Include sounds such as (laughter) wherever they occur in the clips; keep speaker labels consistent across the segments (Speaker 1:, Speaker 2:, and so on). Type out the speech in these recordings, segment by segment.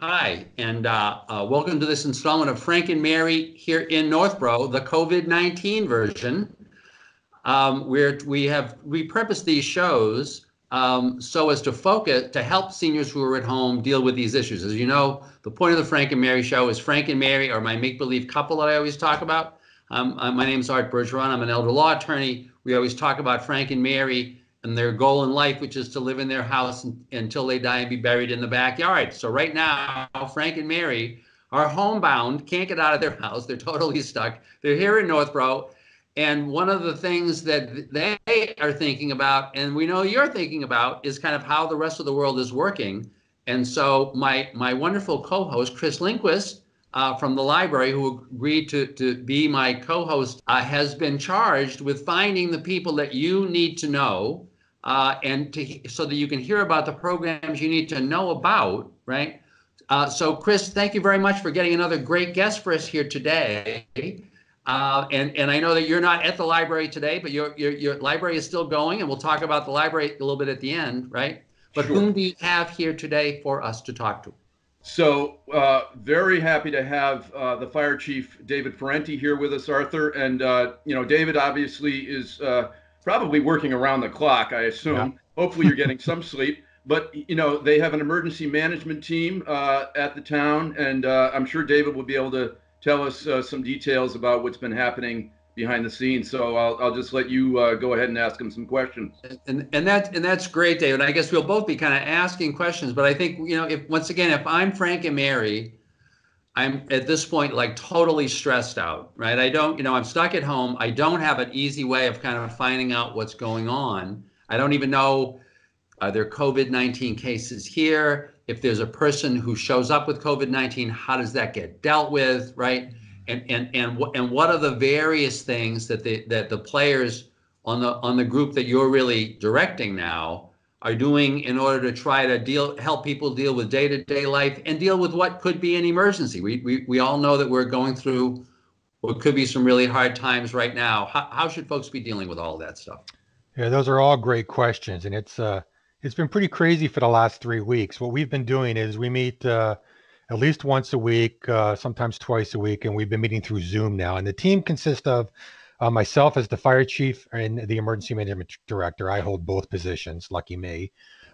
Speaker 1: Hi, and uh, uh, welcome to this installment of Frank and Mary here in Northborough, the COVID 19 version, um, where we have repurposed these shows um, so as to focus to help seniors who are at home deal with these issues. As you know, the point of the Frank and Mary show is Frank and Mary are my make believe couple that I always talk about. Um, uh, my name is Art Bergeron. I'm an elder law attorney. We always talk about Frank and Mary and their goal in life, which is to live in their house until they die and be buried in the backyard. So right now, Frank and Mary are homebound, can't get out of their (laughs) house. They're totally stuck. They're here in Northborough. And one of the things that they are thinking about, and we know you're thinking about, is kind of how the rest of the world is working. And so my my wonderful co-host, Chris Lindquist, uh, from the library, who agreed to, to be my co-host, uh, has been charged with finding the people that you need to know uh, and to, so that you can hear about the programs you need to know about, right? Uh, so, Chris, thank you very much for getting another great guest for us here today. Uh, and, and I know that you're not at the library today, but your, your, your library is still going, and we'll talk about the library a little bit at the end, right? But sure. whom do you have here today for us to talk to?
Speaker 2: So, uh, very happy to have uh, the fire chief, David Parenti, here with us, Arthur. And, uh, you know, David obviously is uh, probably working around the clock, I assume. Yeah. Hopefully, you're getting some (laughs) sleep. But you know, they have an emergency management team uh, at the town, and uh, I'm sure David will be able to tell us uh, some details about what's been happening behind the scenes. So I'll, I'll just let you uh, go ahead and ask him some questions.
Speaker 1: And and that and that's great, David. I guess we'll both be kind of asking questions, but I think you know, if once again, if I'm Frank and Mary I'm at this point like totally stressed out, right? I don't, you know, I'm stuck at home. I don't have an easy way of kind of finding out what's going on. I don't even know are there COVID 19 cases here? If there's a person who shows up with COVID 19, how does that get dealt with, right? And and and and what are the various things that the that the players on the on the group that you're really directing now are doing in order to try to deal help people deal with day-to-day life and deal with what could be an emergency. We, we, we all know that we're going through what could be some really hard times right now. How, how should folks be dealing with all of that stuff?
Speaker 3: Yeah those are all great questions and it's uh it's been pretty crazy for the last three weeks. What we've been doing is we meet uh, at least once a week uh, sometimes twice a week and we've been meeting through zoom now and the team consists of uh, myself as the fire chief and the emergency management director, I hold both positions. Lucky me.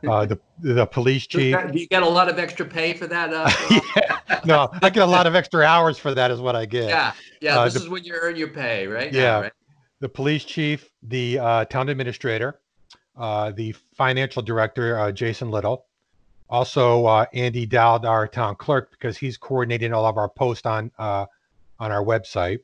Speaker 3: Uh, the the police chief.
Speaker 1: Do you get a lot of extra pay for that? Uh, (laughs)
Speaker 3: yeah. No, I get a lot of extra hours for that. Is what I get.
Speaker 1: Yeah, yeah. Uh, this the, is when you earn your pay, right?
Speaker 3: Yeah. right? The police chief, the uh, town administrator, uh, the financial director, Jason Little, also Andy Dowd, our town clerk, because he's coordinating all of our posts on on our website.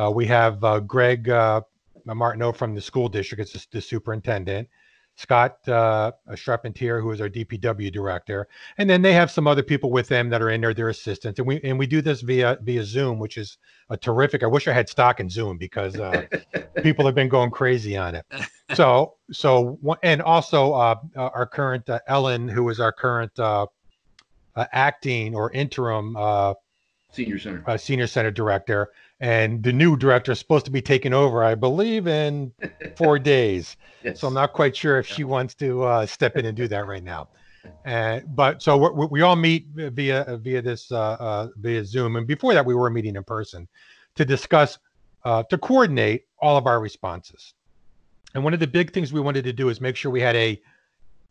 Speaker 3: Uh, we have uh, Greg uh, Martineau from the school district as the, the superintendent. Scott uh, Charpentier, who is our DPW director, and then they have some other people with them that are in there, their assistants, and we and we do this via via Zoom, which is a terrific. I wish I had stock in Zoom because uh, people have been going crazy on it. (laughs) So so and also uh, uh our current uh, Ellen, who is our current uh, acting or interim
Speaker 2: senior center
Speaker 3: senior center director and the new director is supposed to be taking over, I believe, in (laughs) four days. Yes. So I'm not quite sure if she wants to uh, step in and do that right now. Uh, but so we we all meet via via this uh, uh, via Zoom, and before that we were meeting in person to discuss uh, to coordinate all of our responses. And one of the big things we wanted to do is make sure we had a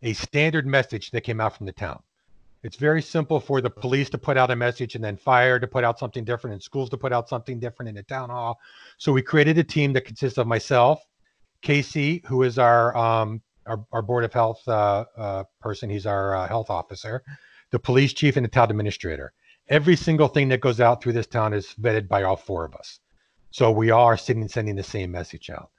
Speaker 3: a standard message that came out from the town. It's very simple for the police to put out a message and then fire to put out something different and schools to put out something different in the town hall. So we created a team that consists of myself, Casey, who is our um, our, our board of health uh, uh, person. He's our uh, health officer, the police chief, and the town administrator. Every single thing that goes out through this town is vetted by all four of us. So we all are sitting sending the same message out.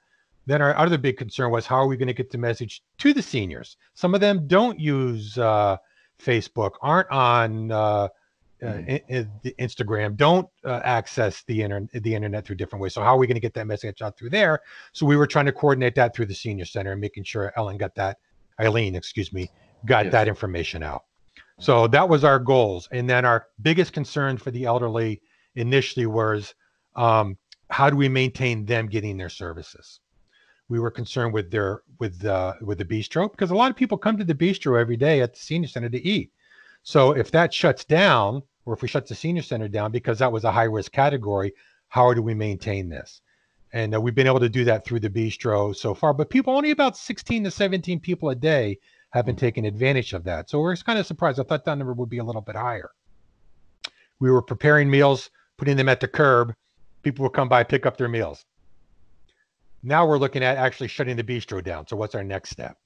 Speaker 3: Then our other big concern was how are we going to get the message to the seniors? Some of them don't use uh, Facebook, aren't on uh, uh, in, Instagram, don't uh, access the internet the internet through different ways. So how are we going to get that message out through there? So we were trying to coordinate that through the senior center and making sure Ellen got that, Eileen, excuse me, got yes. that information out. So that was our goals. And then our biggest concern for the elderly initially was um, how do we maintain them getting their services? We were concerned with their with the with the bistro because a lot of people come to the bistro every day at the senior center to eat. So if that shuts down, or if we shut the senior center down because that was a high risk category, how do we maintain this? And uh, we've been able to do that through the bistro so far. But people, only about 16 to 17 people a day have been taking advantage of that. So we're kind of surprised. I thought that number would be a little bit higher. We were preparing meals, putting them at the curb. People would come by, pick up their meals. Now we're looking at actually shutting the bistro down. So what's our next step?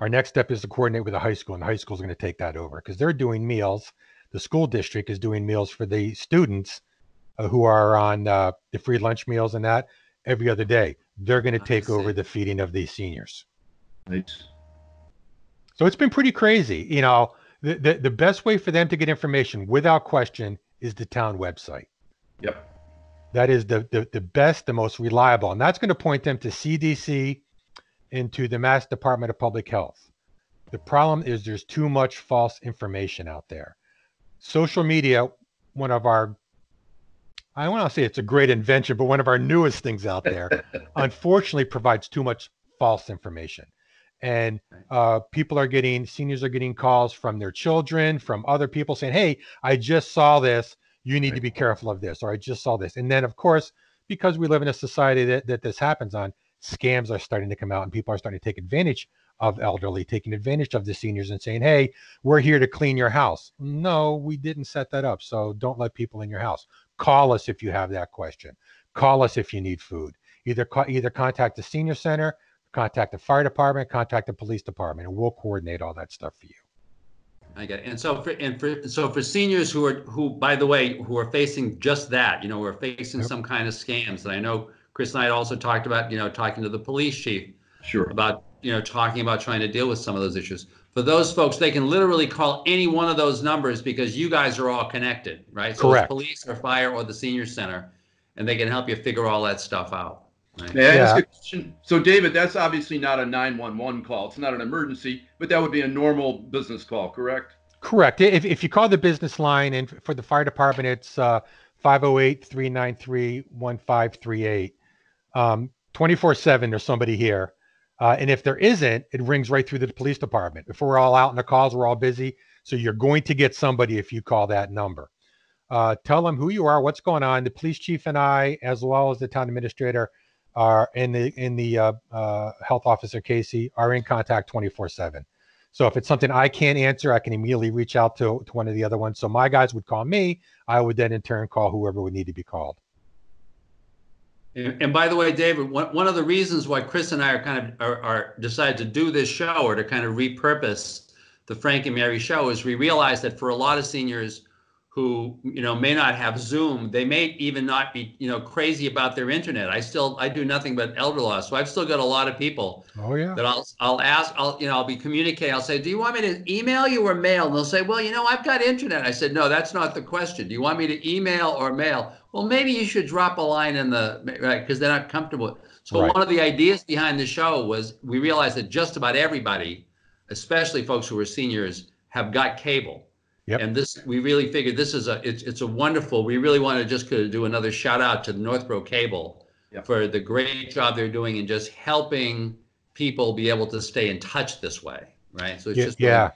Speaker 3: Our next step is to coordinate with the high school, and the high school is going to take that over because they're doing meals. The school district is doing meals for the students uh, who are on uh, the free lunch meals and that every other day. They're going to take over the feeding of these seniors.
Speaker 2: Right.
Speaker 3: So it's been pretty crazy. You know, the, the, the best way for them to get information without question is the town website.
Speaker 2: Yep.
Speaker 3: That is the, the, the best, the most reliable. And that's going to point them to CDC and to the Mass Department of Public Health. The problem is there's too much false information out there. Social media, one of our I don't want to say it's a great invention, but one of our newest things out there, (laughs) unfortunately, provides too much false information. And uh, people are getting, seniors are getting calls from their children, from other people saying, Hey, I just saw this. You need right. to be careful of this, or I just saw this. And then, of course, because we live in a society that, that this happens on, scams are starting to come out and people are starting to take advantage of elderly, taking advantage of the seniors and saying, Hey, we're here to clean your house. No, we didn't set that up. So don't let people in your house. Call us if you have that question. Call us if you need food. Either either contact the senior center, contact the fire department, contact the police department, and we'll coordinate all that stuff for you.
Speaker 1: I get it. And so for and for so for seniors who are who by the way who are facing just that, you know, we're facing yep. some kind of scams. And I know Chris and I also talked about, you know, talking to the police chief
Speaker 2: sure
Speaker 1: about, you know, talking about trying to deal with some of those issues for those folks, they can literally call any one of those numbers because you guys are all connected, right?
Speaker 3: So Correct.
Speaker 1: police or fire or the senior center, and they can help you figure all that stuff out.
Speaker 2: Right? May I ask a question? So, David, that's obviously not a 911 call. It's not an emergency, but that would be a normal business call, correct?
Speaker 3: Correct. If, if you call the business line, and for the fire department, it's uh, 508 393 1538. Um, 24 7, there's somebody here. Uh, and if there isn't, it rings right through the police department. If we're all out in the calls, we're all busy. So you're going to get somebody if you call that number. Uh, tell them who you are, what's going on. The police chief and I, as well as the town administrator, are in the in the uh, uh health officer Casey, are in contact 24 seven. So if it's something I can't answer, I can immediately reach out to, to one of the other ones. So my guys would call me. I would then in turn call whoever would need to be called.
Speaker 1: And, and, by the way, David, one, one of the reasons why Chris and I are kind of are, are decided to do this show or to kind of repurpose the Frank and Mary show is we realize that for a lot of seniors who you know may not have Zoom, they may even not be you know crazy about their internet. I still I do nothing but elder law, so I've still got a lot of people.
Speaker 3: Oh yeah.
Speaker 1: That I'll I'll ask I'll you know I'll be communicating. I'll say, do you want me to email you or mail? And they'll say, well, you know I've got internet. I said, no, that's not the question. Do you want me to email or mail? Well, maybe you should drop a line in the right because they're not comfortable. So right. one of the ideas behind the show was we realized that just about everybody, especially folks who are seniors, have got cable. Yep. And this, we really figured this is a, it's, it's a wonderful, we really want to just do another shout out to Northborough Cable yep. for the great job they're doing in just helping people be able to stay in touch this way. Right. So it's
Speaker 3: yeah,
Speaker 1: just,
Speaker 3: yeah.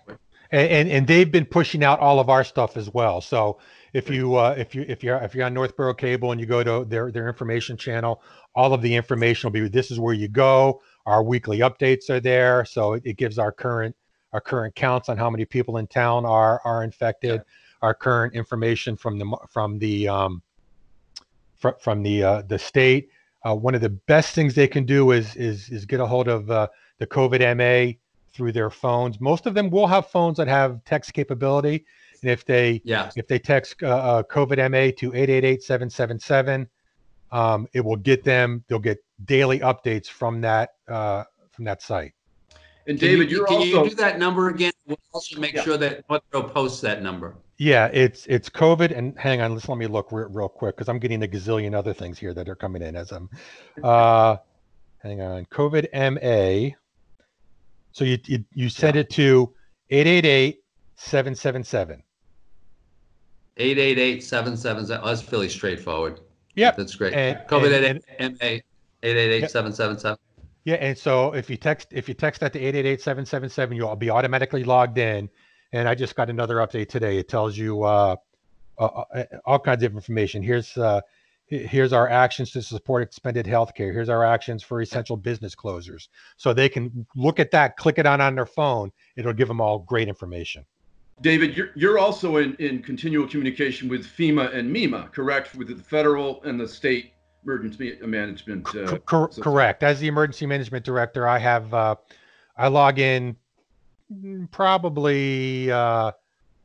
Speaker 3: And, and, and they've been pushing out all of our stuff as well. So if you uh, if you if you're if you're on Northborough Cable and you go to their their information channel, all of the information will be this is where you go. Our weekly updates are there, so it, it gives our current our current counts on how many people in town are are infected, yeah. our current information from the from the um, fr- from the uh, the state. Uh, one of the best things they can do is is is get a hold of uh, the COVID MA through their phones. Most of them will have phones that have text capability, and if they
Speaker 1: yeah.
Speaker 3: if they text uh, uh COVID MA to 888-777, um, it will get them. They'll get daily updates from that uh, from that site.
Speaker 2: And David,
Speaker 1: you,
Speaker 2: are
Speaker 1: can
Speaker 2: also
Speaker 1: you do that number again? We'll also make yeah. sure that Metro posts that number.
Speaker 3: Yeah, it's it's COVID. And hang on, let's let me look real, real quick because I'm getting a gazillion other things here that are coming in as I'm. Uh, hang on, COVID MA. So you you, you send yeah. it to 888 777.
Speaker 1: 888 777. Oh, that's fairly straightforward.
Speaker 3: Yeah.
Speaker 1: That's great. And, COVID and, MA 888 777.
Speaker 3: Yeah, and so if you text if you text that to 888-777, you'll be automatically logged in. And I just got another update today. It tells you uh, uh, uh all kinds of information. Here's uh, here's our actions to support expanded healthcare. Here's our actions for essential business closures. So they can look at that, click it on on their phone. It'll give them all great information.
Speaker 2: David, you're, you're also in, in continual communication with FEMA and MEMA, correct? With the federal and the state emergency management.
Speaker 3: Uh, Cor- correct. As the emergency management director, I have uh, I log in probably uh,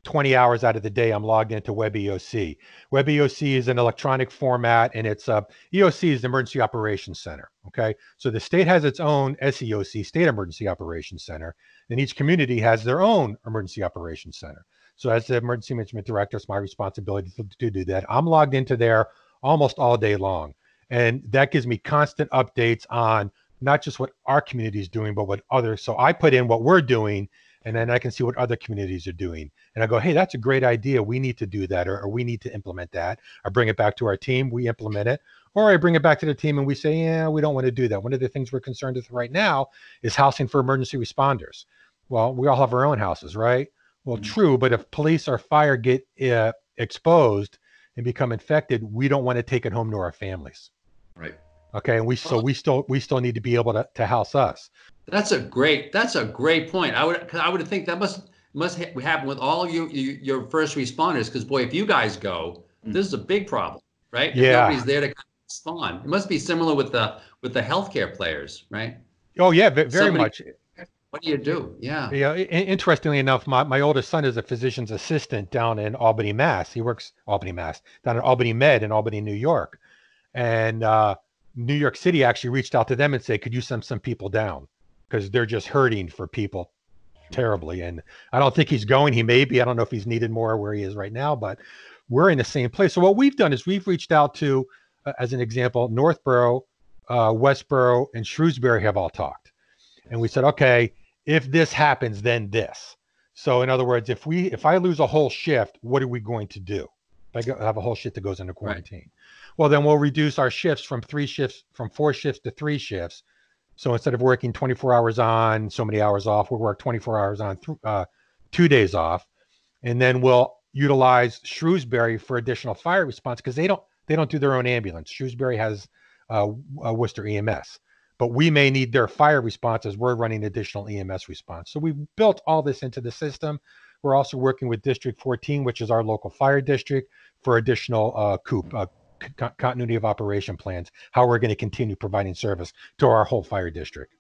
Speaker 3: 20 hours out of the day. I'm logged into WebEOC. WebEOC is an electronic format, and it's uh, EOC is the Emergency Operations Center. Okay, so the state has its own SEOC, State Emergency Operations Center, and each community has their own emergency operations center. So as the emergency management director, it's my responsibility to, to do that. I'm logged into there almost all day long. And that gives me constant updates on not just what our community is doing, but what others. So I put in what we're doing, and then I can see what other communities are doing. And I go, hey, that's a great idea. We need to do that, or, or we need to implement that. I bring it back to our team, we implement it. Or I bring it back to the team and we say, yeah, we don't want to do that. One of the things we're concerned with right now is housing for emergency responders. Well, we all have our own houses, right? Well, mm-hmm. true, but if police or fire get uh, exposed and become infected, we don't want to take it home to our families.
Speaker 2: Right.
Speaker 3: Okay, and we so we still we still need to be able to, to house us.
Speaker 1: That's a great that's a great point. I would I would think that must must ha- happen with all you, you your first responders because boy, if you guys go, mm. this is a big problem, right? If
Speaker 3: yeah.
Speaker 1: Nobody's there to respond. It must be similar with the with the healthcare players, right?
Speaker 3: Oh yeah, very Somebody, much.
Speaker 1: What do you do? Yeah.
Speaker 3: Yeah. Interestingly enough, my, my oldest son is a physician's assistant down in Albany, Mass. He works Albany, Mass, down in Albany Med in Albany, New York. And uh, New York City actually reached out to them and said, could you send some people down? Because they're just hurting for people terribly. And I don't think he's going. He may be. I don't know if he's needed more where he is right now, but we're in the same place. So what we've done is we've reached out to, uh, as an example, Northborough, uh, Westborough, and Shrewsbury have all talked. And we said, okay, if this happens, then this. So in other words, if we if I lose a whole shift, what are we going to do? If I have a whole shift that goes into quarantine. Right. Well, then we'll reduce our shifts from three shifts from four shifts to three shifts. So instead of working 24 hours on, so many hours off, we'll work 24 hours on, th- uh, two days off, and then we'll utilize Shrewsbury for additional fire response because they don't they don't do their own ambulance. Shrewsbury has uh, Worcester EMS but we may need their fire response as we're running additional EMS response. So we've built all this into the system. We're also working with District 14, which is our local fire district, for additional uh, COOP, uh, c- continuity of operation plans, how we're going to continue providing service to our whole fire district.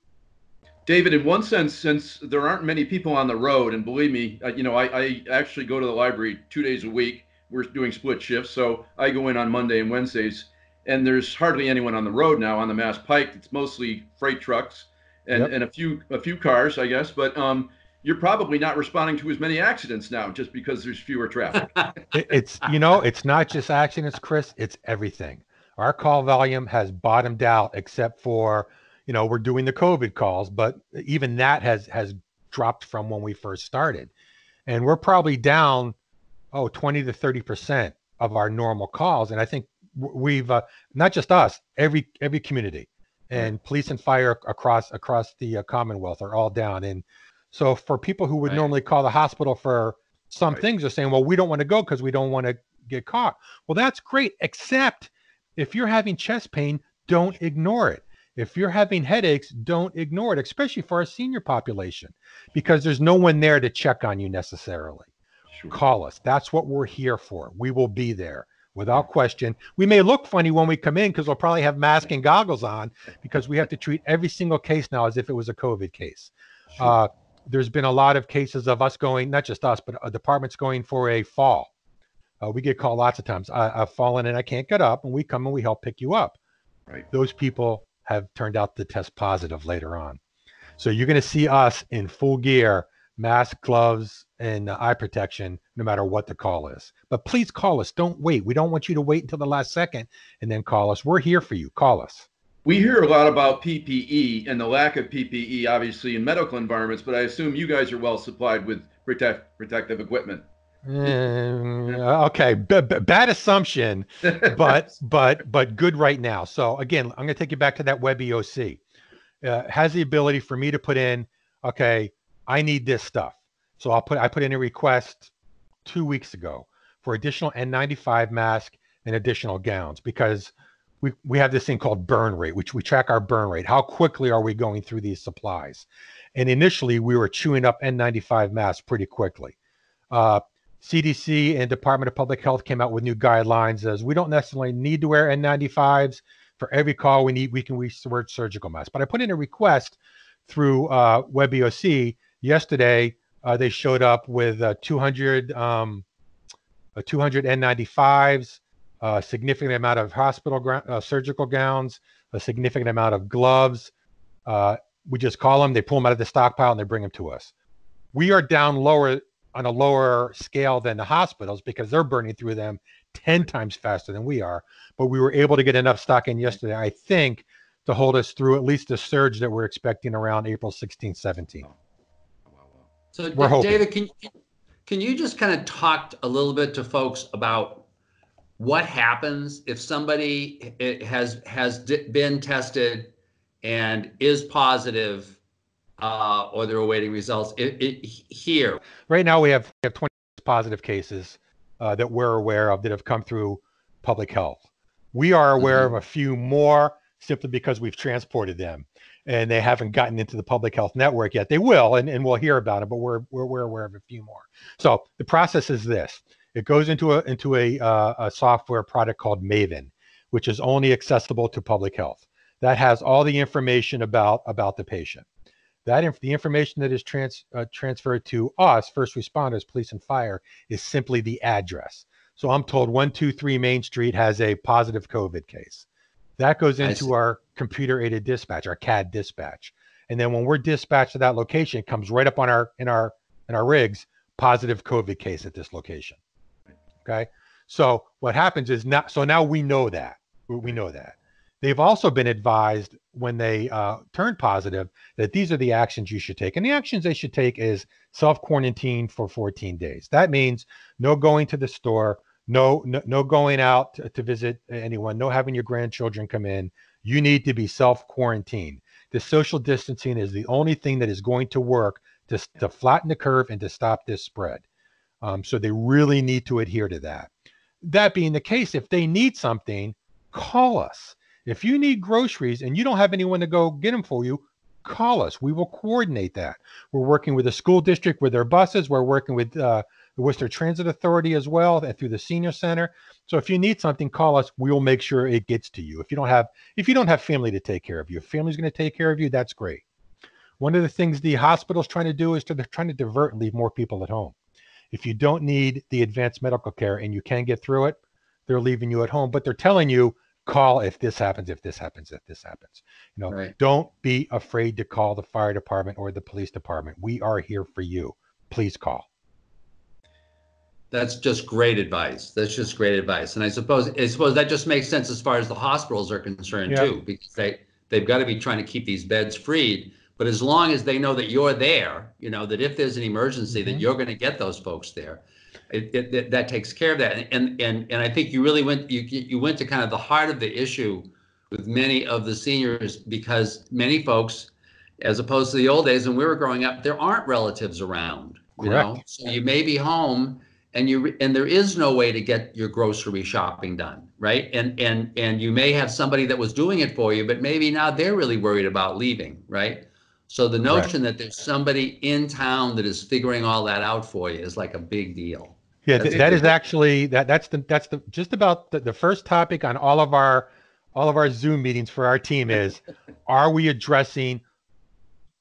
Speaker 2: David, in one sense, since there aren't many people on the road, and believe me, uh, you know, I, I actually go to the library two days a week. We're doing split shifts, so I go in on Monday and Wednesdays and there's hardly anyone on the road now on the Mass Pike. It's mostly freight trucks and, yep. and a few a few cars, I guess. But um, you're probably not responding to as many accidents now just because there's fewer traffic. (laughs)
Speaker 3: it's you know, it's not just accidents, Chris. It's everything. Our call volume has bottomed out, except for you know we're doing the COVID calls, but even that has has dropped from when we first started, and we're probably down oh 20 to 30 percent of our normal calls. And I think we've uh, not just us, every every community, and police and fire across across the uh, Commonwealth are all down. And so for people who would right. normally call the hospital for some right. things, are saying, well, we don't want to go because we don't want to get caught. Well, that's great, except if you're having chest pain, don't ignore it. If you're having headaches, don't ignore it, especially for our senior population, because there's no one there to check on you necessarily. Sure. Call us. That's what we're here for. We will be there without question. We may look funny when we come in because we'll probably have mask and goggles on because we have to treat every single case now as if it was a COVID case. Sure. Uh, there's been a lot of cases of us going, not just us, but uh, departments going for a fall. Uh, we get called lots of times. I, have fallen and I can't get up, and we come and we help pick you up.
Speaker 2: Right.
Speaker 3: Those people have turned out to test positive later on. So you're going to see us in full gear mask, gloves, and uh, eye protection, no matter what the call is. But please call us. Don't wait. We don't want you to wait until the last second and then call us. We're here for you. Call us.
Speaker 2: We hear a lot about PPE and the lack of PPE, obviously, in medical environments, but I assume you guys are well supplied with protect, protective equipment.
Speaker 3: Mm, okay, b- b- bad assumption, (laughs) but but but good right now. So again, I'm going to take you back to that WebEOC. Uh, has the ability for me to put in, okay, I need this stuff. So I'll put I put in a request two weeks ago for additional N95 mask and additional gowns because we, we have this thing called burn rate, which we track our burn rate. How quickly are we going through these supplies? And initially, we were chewing up N95 masks pretty quickly. Uh, CDC and Department of Public Health came out with new guidelines as we don't necessarily need to wear N95s. For every call we need, we can wear surgical masks. But I put in a request through uh, WebEOC yesterday. Uh, they showed up with uh, 200, um, 200 N95s, a significant amount of hospital uh, surgical gowns, a significant amount of gloves. Uh, we just call them, they pull them out of the stockpile, and they bring them to us. We are down lower on a lower scale than the hospitals because they're burning through them 10 times faster than we are. But we were able to get enough stock in yesterday, I think, to hold us through at least the surge that we're expecting around April 16, 17.
Speaker 1: So, we're David, can, can you just kind of talk a little bit to folks about what happens if somebody has has been tested and is positive uh, or they're awaiting results it, it, here.
Speaker 3: Right now, we have we have 20 positive cases uh, that we're aware of that have come through public health. We are aware mm-hmm. of a few more simply because we've transported them and they haven't gotten into the public health network yet. They will, and, and we'll hear about it, but we're, we're, we're aware of a few more. So the process is this. It goes into a into a, uh, a software product called Maven, which is only accessible to public health. That has all the information about about the patient. That inf- the information that is trans- uh, transferred to us, first responders, police and fire, is simply the address. So I'm told 123 Main Street has a positive COVID case. That goes into our computer aided dispatch, our CAD dispatch. And then when we're dispatched to that location, it comes right up on our in our in our rigs, positive COVID case at this location. Okay. So what happens is now so now we know that. We know that. They've also been advised when they uh, turn positive that these are the actions you should take. And the actions they should take is self quarantine for 14 days. That means no going to the store, no no, no going out to, to visit anyone, no having your grandchildren come in. You need to be self quarantined. The social distancing is the only thing that is going to work to, to flatten the curve and to stop this spread. Um, so they really need to adhere to that. That being the case, if they need something, call us if you need groceries and you don't have anyone to go get them for you, call us. We will coordinate that. We're working with the school district with their buses. We're working with uh, the Worcester Transit Authority as well and through the senior center. So if you need something, call us. We will make sure it gets to you. If you don't have if you don't have family to take care of you, if family's going to take care of you, that's great. One of the things the hospital's trying to do is to, they're trying to divert and leave more people at home. If you don't need the advanced medical care and you can get through it, they're leaving you at home, but they're telling you call if this happens, if this happens, if this happens. You know, right. don't be afraid to call the fire department or the police department. We are here for you. Please call.
Speaker 1: That's just great advice. That's just great advice. And I suppose I suppose that just makes sense as far as the hospitals are concerned yeah. too, because they they've got to be trying to keep these beds freed. But as long as they know that you're there, you know, that if there's an emergency, mm-hmm. that you're going to get those folks there it, it, it, that takes care of that. And, and, and I think you really went, you, you went to kind of the heart of the issue with many of the seniors because many folks, as opposed to the old days when we were growing up, there aren't relatives around, you Correct. know? So you may be home and you, and there is no way to get your grocery shopping done. Right. And, and, and you may have somebody that was doing it for you, but maybe now they're really worried about leaving. Right. So the notion that there's somebody in town that is figuring all that out for you is like a big deal.
Speaker 3: Yeah, th- that is actually that that's the that's the just about the, the first topic on all of our all of our Zoom meetings for our team is (laughs) are we addressing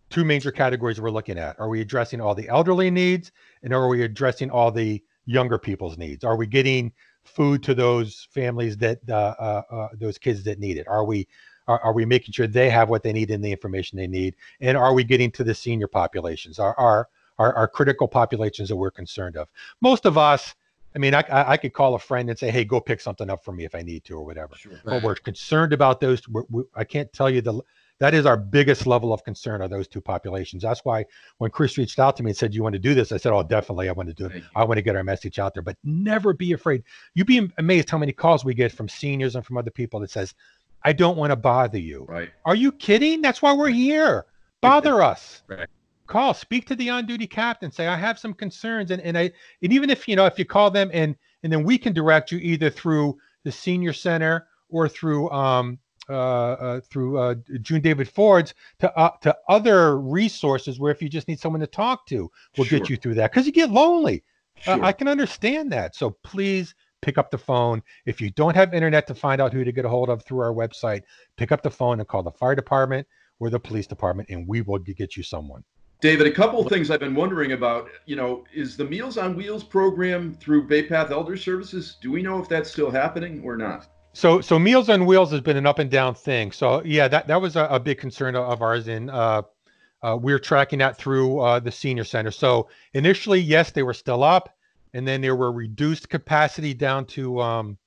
Speaker 3: two major categories we're looking at? Are we addressing all the elderly needs and are we addressing all the younger people's needs? Are we getting food to those families that uh, uh, uh, those kids that need it? Are we are, are, we making sure they have what they need and the information they need? And are we getting to the senior populations? Are are are, are critical populations that we're concerned of. Most of us, I mean, I, I could call a friend and say, "Hey, go pick something up for me if I need to, or whatever." Sure. But we're concerned about those. We're, we, I can't tell you the that is our biggest level of concern are those two populations. That's why when Chris reached out to me and said, "You want to do this?" I said, "Oh, definitely, I want to do it. I want to get our message out there." But never be afraid. You'd be amazed how many calls we get from seniors and from other people that says, "I don't want to bother you."
Speaker 2: Right?
Speaker 3: Are you kidding? That's why we're here. Bother us.
Speaker 1: Right
Speaker 3: call, speak to the on-duty captain, say I have some concerns, and and I and even if you know if you call them and and then we can direct you either through the senior center or through um uh, uh through uh, June David Ford's to uh, to other resources where if you just need someone to talk to, we'll sure. get you through that because you get lonely. Uh, sure. I can understand that. So please pick up the phone. If you don't have internet to find out who to get a hold of through our website, pick up the phone and call the fire department or the police department, and we will get you someone.
Speaker 2: David, a couple of things I've been wondering about. You know, is the Meals on Wheels program through Bay Path Elder Services? Do we know if that's still happening or not?
Speaker 3: So, so Meals on Wheels has been an up and down thing. So, yeah, that that was a, a big concern of ours. and uh, uh, we're tracking that through uh, the senior center. So initially, yes, they were still up, and then there were reduced capacity down to um,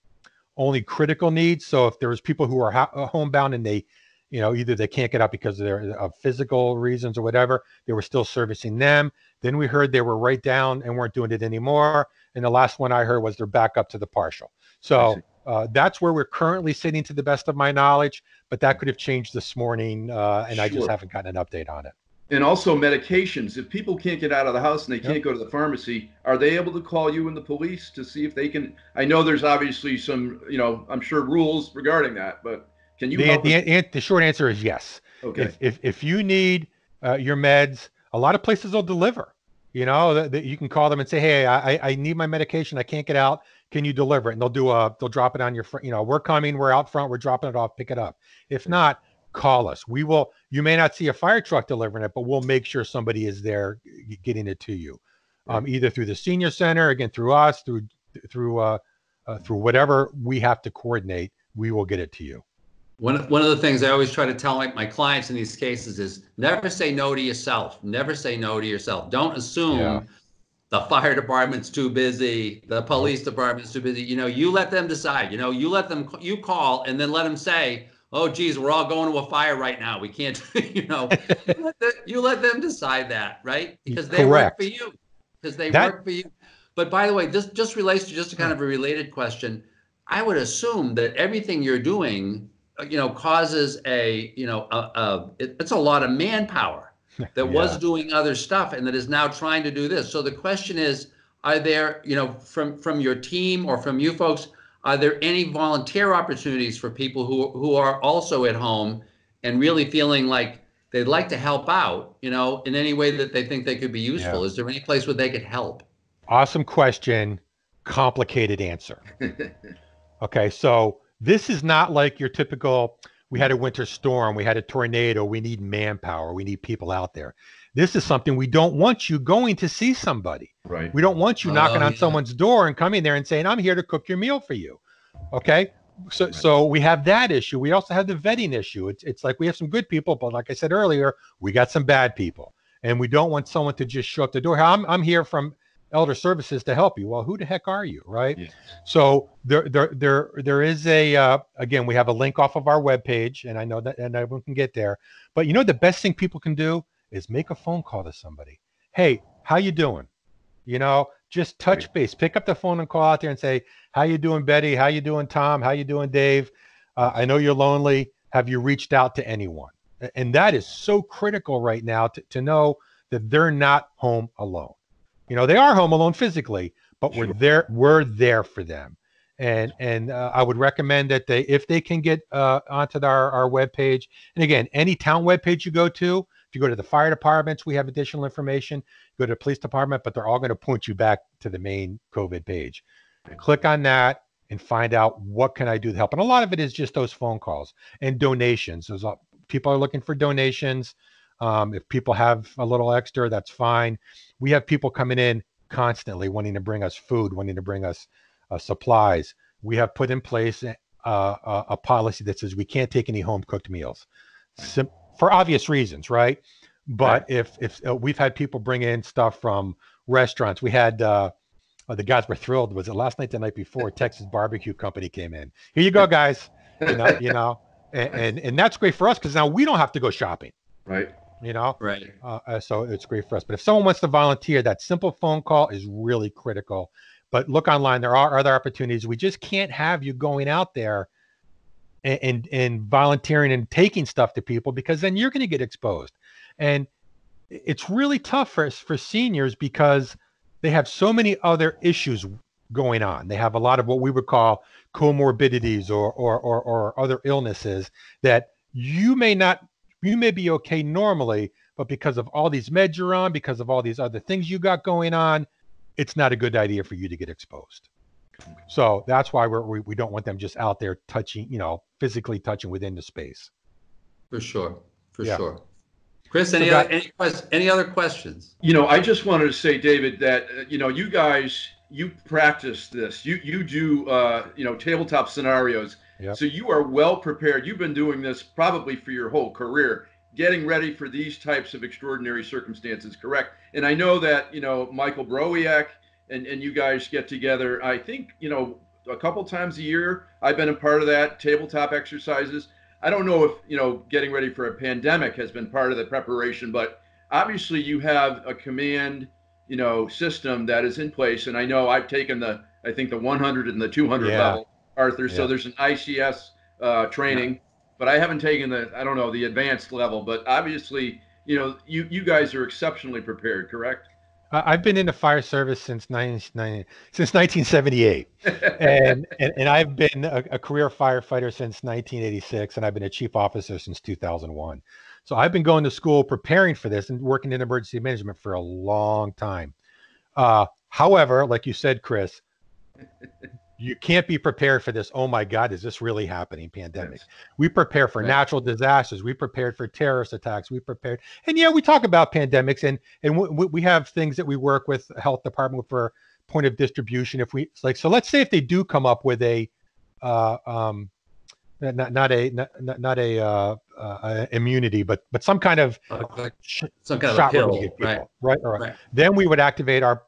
Speaker 3: only critical needs. So if there was people who are ha- uh, homebound and they you know either they can't get out because of their of physical reasons or whatever they were still servicing them. Then we heard they were right down and weren't doing it anymore. And the last one i heard was they're back up to the partial. So uh, that's where we're currently sitting to the best of my knowledge but that could have changed this morning uh, and sure. i just haven't gotten an update on it
Speaker 2: and also medications if people can't get out of the house and they can't yep. go to the pharmacy are they able to call you and the police to see if they can i know there's obviously some you know i'm sure rules regarding that but can you?
Speaker 3: The, the, the, short answer is yes. Okay. If if, if you need uh, your meds, a lot of places will deliver. You know, that, that you can call them and say, "Hey, I I need my medication. I can't get out. Can you deliver it?" And they'll do a they'll drop it on your front. You know, we're coming. We're out front. We're dropping it off. Pick it up. If not, call us. We will. You may not see a fire truck delivering it, but we'll make sure somebody is there getting it to you, um, either through the senior center, again through us, through through uh, uh, through whatever we have to coordinate. We will get it to you.
Speaker 1: One, one of the things I always try to tell my, my clients in these cases is never say no to yourself. Never say no to yourself. Don't assume yeah. the fire department's too busy, the police department's too busy. You know, you let them decide. You know, you let them, you call and then let them say, oh, geez, we're all going to a fire right now. We can't, (laughs) you know, you, let the, you, let them decide that, right? Because they Correct. work for you. Because they that, work for you. But by the way, this just relates to just a kind of a related question. I would assume that everything you're doing uh, you know causes a you know a, a it, it's a lot of manpower (laughs) that yeah. was doing other stuff and that is now trying to do this so the question is are there you know from from your team or from you folks are there any volunteer opportunities for people who who are also at home and really feeling like they'd like to help out you know in any way that they think they could be useful yeah. is there any place where they could help
Speaker 3: awesome question complicated answer (laughs) okay so this is not like your typical we had a winter storm, we had a tornado, we need manpower, we need people out there. This is something we don't want you going to see somebody.
Speaker 2: Right.
Speaker 3: We don't want you oh, knocking on yeah. someone's door and coming there and saying, I'm here to cook your meal for you. Okay. So, right. so we have that issue. We also have the vetting issue. It's, it's like we have some good people, but like I said earlier, we got some bad people. And we don't want someone to just show up the door. I'm, I'm here from elder services to help you. Well, who the heck are you, right? Yeah. So there, there, there, there is a. Uh, again, we have a link off of our webpage, and I know that, and everyone can get there. But you know, the best thing people can do is make a phone call to somebody. Hey, how you doing? You know, just touch base. Pick up the phone and call out there and say, "How you doing, Betty? How you doing, Tom? How you doing, Dave? Uh, I know you're lonely. Have you reached out to anyone?" And that is so critical right now to, to know that they're not home alone. You know, they are home alone physically, but we're there. We're there for them, and and uh, I would recommend that they, if they can get uh, onto our our web page, and again, any town web page you go to, if you go to the fire departments, we have additional information. Go to the police department, but they're all going to point you back to the main COVID page. Click on that and find out what can I do to help. And a lot of it is just those phone calls and donations. There's a, people are looking for donations. Um, if people have a little extra, that's fine. We have people coming in constantly wanting to bring us food, wanting to bring us uh, supplies. We have put in place uh, a, a, policy that says we can't take any home cooked meals Sim- for obvious reasons, right? But right. if if uh, we've had people bring in stuff from restaurants, we had uh, uh, the guys were thrilled. Was it last night, the night before? (laughs) Texas Barbecue Company came in. Here you go, guys. You know, you know, and, and, and that's great for us because now we don't have to go shopping.
Speaker 2: Right
Speaker 3: you know
Speaker 1: right
Speaker 3: uh, uh, so it's great for us but if someone wants to volunteer that simple phone call is really critical but look online there are other opportunities we just can't have you going out there and and, and volunteering and taking stuff to people because then you're going to get exposed and it's really tough for for seniors because they have so many other issues going on. They have a lot of what we would call comorbidities or or or, or other illnesses that you may not you may be okay normally, but because of all these meds you're on, because of all these other things you got going on, it's not a good idea for you to get exposed. So that's why we're, we we don't want them just out there touching, you know, physically touching within the space.
Speaker 1: For sure, for yeah. sure. Chris, any, so other, any, any other questions?
Speaker 2: You know, I just wanted to say, David, that uh, you know, you guys, you practice this. You you do, uh, you know, tabletop scenarios. Yep. So you are well prepared. You've been doing this probably for your whole career, getting ready for these types of extraordinary circumstances. Correct? And I know that you know Michael Browiak and and you guys get together. I think you know a couple times a year. I've been a part of that tabletop exercises. I don't know if you know getting ready for a pandemic has been part of the preparation, but obviously you have a command, you know, system that is in place. And I know I've taken the I think the 100 and the 200 yeah. level, Arthur. Yeah. So there's an ICS uh, training, yeah. but I haven't taken the I don't know the advanced level. But obviously, you know, you you guys are exceptionally prepared, correct?
Speaker 3: I've been in the fire service since 19, since 1978, and, and, and I've been a, a, career firefighter since 1986, and I've been a chief officer since 2001. So I've been going to school preparing for this and working in emergency management for a long time. Uh, however, like you said, Chris, you can't be prepared for this. Oh my God, is this really happening? Pandemic. Yes. We prepare for right. natural disasters. We prepared for terrorist attacks. We prepared, and yeah, we talk about pandemics, and and we, we have things that we work with health department for point of distribution. If we like, so let's say if they do come up with a, uh, um, not not a not, not a uh, uh, immunity, but but some kind of
Speaker 1: some kind of pill,
Speaker 3: right? Right, right. right. Then we would activate our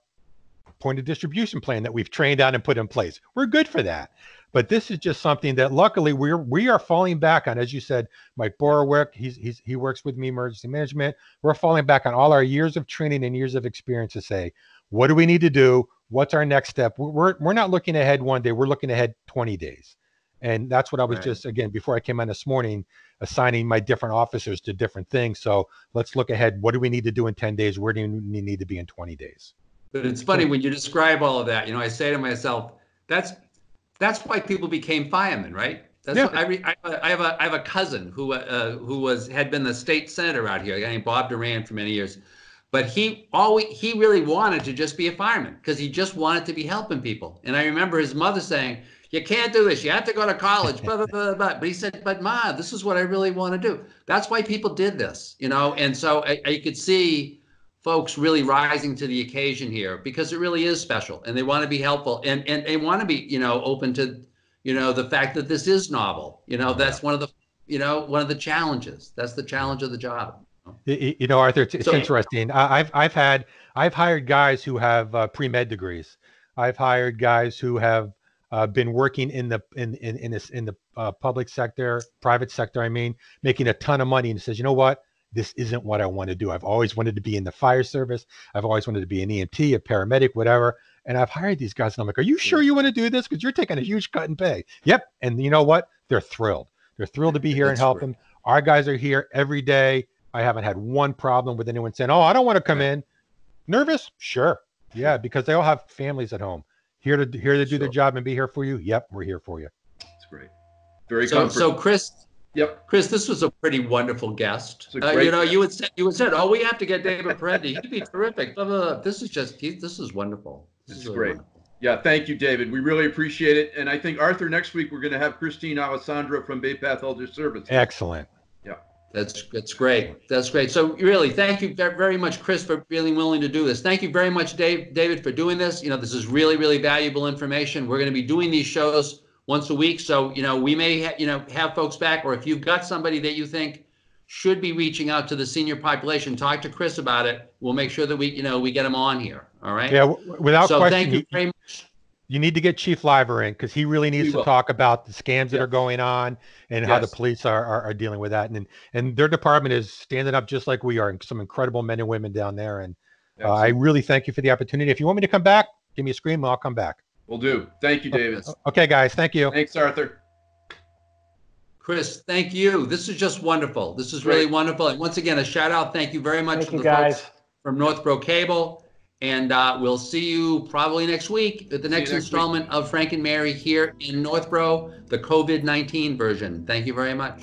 Speaker 3: point of distribution plan that we've trained on and put in place. We're good for that. But this is just something that luckily we're we are falling back on. As you said, Mike Borowick, he's, he's he works with me emergency management. We're falling back on all our years of training and years of experience to say, what do we need to do? What's our next step? We're we're not looking ahead one day. We're looking ahead 20 days. And that's what I was right. just again before I came on this morning, assigning my different officers to different things. So let's look ahead. What do we need to do in 10 days? Where do we need to be in 20 days?
Speaker 1: But it's funny when you describe all of that. You know, I say to myself, "That's that's why people became firemen, right?" That's yeah. I, re, I, I, have a I have a cousin who uh, who was had been the state senator out here, a guy named Bob Durand for many years, but he always he really wanted to just be a fireman because he just wanted to be helping people. And I remember his mother saying, "You can't do this. You have to go to college." blah, blah, blah, blah. But he said, "But ma, this is what I really want to do." That's why people did this, you know. And so I, I could see folks really rising to the occasion here because it really is special and they want to be helpful and and they want to be you know open to you know the fact that this is novel you know that's one of the you know one of the challenges. That's the challenge of the job.
Speaker 3: You know arthur it's, so, interesting. I've i've had i've hired guys who have uh, pre-med degrees. I've hired guys who have uh, been working in the in in in this in the uh, public sector private sector i mean making a ton of money and says you know what this isn't what I want to do. I've always wanted to be in the fire service. I've always wanted to be an EMT, a paramedic, whatever. And I've hired these guys, and I'm like, "Are you sure you want to do this? Because you're taking a huge cut in pay." Yep. And you know what? They're thrilled. They're thrilled to be here and help them. Our guys are here every day. I haven't had one problem with anyone saying, "Oh, I don't want to come in." Nervous? Sure. Yeah, because they all have families at home. Here to here to do sure. their job and be here for you. Yep, we're here for you.
Speaker 2: That's great. Very
Speaker 1: so, so Chris, Yep. Chris, this was a pretty wonderful guest. Uh, you know, guest. you would say, you would said, "Oh, we have to get David Parenti. He'd be terrific." Blah, blah, blah. This is just he, this is wonderful.
Speaker 2: This, this is, really great. Wonderful. Yeah, thank you, David. We really appreciate it. And I think Arthur, next week we're going to have Christine Alessandro from Bay Path Elder Service.
Speaker 3: Excellent.
Speaker 2: Yeah.
Speaker 1: That's that's great. That's great. So really, thank you very much, Chris, for being willing to do this. Thank you very much, Dave, David, for doing this. You know, this is really, really valuable information. We're going to be doing these shows once a week. So, you know, we may, ha- you know, have folks back, or if you've got somebody that you think should be reaching out to the senior population, talk to Chris about it. We'll make sure that we, you know, we get them on here. All right.
Speaker 3: Yeah. W- without so question. Thank you very much. You need to get Chief Lyver in because he really needs to talk about the scams that are going on and yes. how the police are, are, are dealing with that. And and their department is standing up just like we are. Some incredible men and women down there. And uh, I really thank you for the opportunity. If you want me to come back, give me a scream. and I'll come back.
Speaker 2: Will do. Thank you, Davis. (laughs)
Speaker 3: Okay, guys. Thank you.
Speaker 2: Thanks, Arthur.
Speaker 1: Chris, thank you. This is just wonderful. This is really
Speaker 2: Great.
Speaker 1: wonderful. And once again, a shout out. Thank you very much
Speaker 4: Thank
Speaker 1: to
Speaker 4: you,
Speaker 1: the
Speaker 4: guys.
Speaker 1: folks from Northborough Cable. And uh, we'll see you probably next week at the
Speaker 2: See
Speaker 1: next
Speaker 2: next week.
Speaker 1: installment of Frank and Mary here in Northborough, the COVID 19 version. Thank you very much.